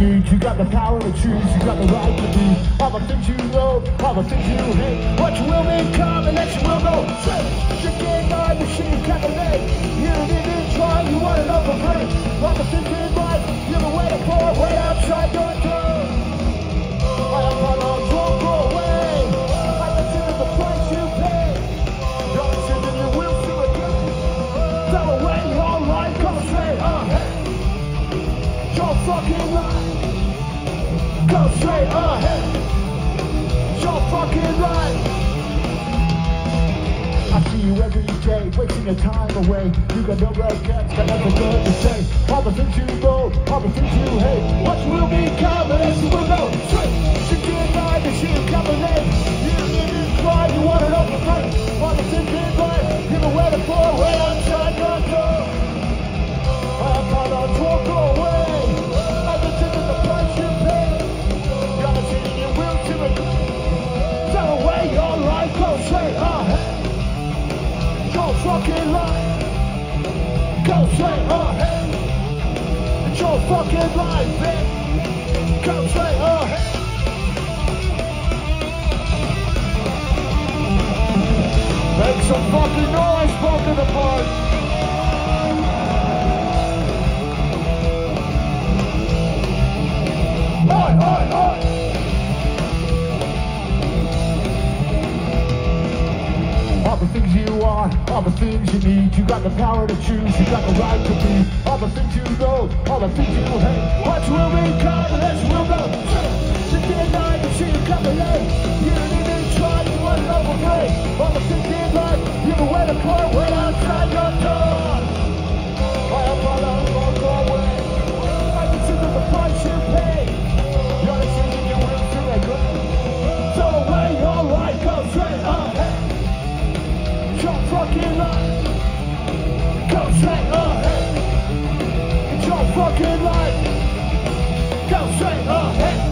need. You got the power to choose, you got the right to be. All the things you know, all the things you hate. What you will become and that you will go straight. You can't buy the shit you to make. You try, you want over break. All the things fucking life. Go straight ahead. Your fucking life. I see you every day, wasting your time away. You got no regrets, got nothing good to say. All the things you know, all the things you hate. What will become, and as you will know. Straight, straight uh, ahead. Your fucking life. Go straight uh, ahead. It's your fucking life, bitch. Go straight uh, ahead. Make some fucking noise, broken apart. Oi, oi, the things you want, all the things you need, you got the power to choose, you got the right to be. All the things you know, all the things you hate. What will become, and that will go. You can't deny the shit you come late. You didn't even try, you want to overplay. All the things in life, you've been waiting for, wait outside your door. Fucking life. Go straight ahead. It's your fucking life. Go straight ahead.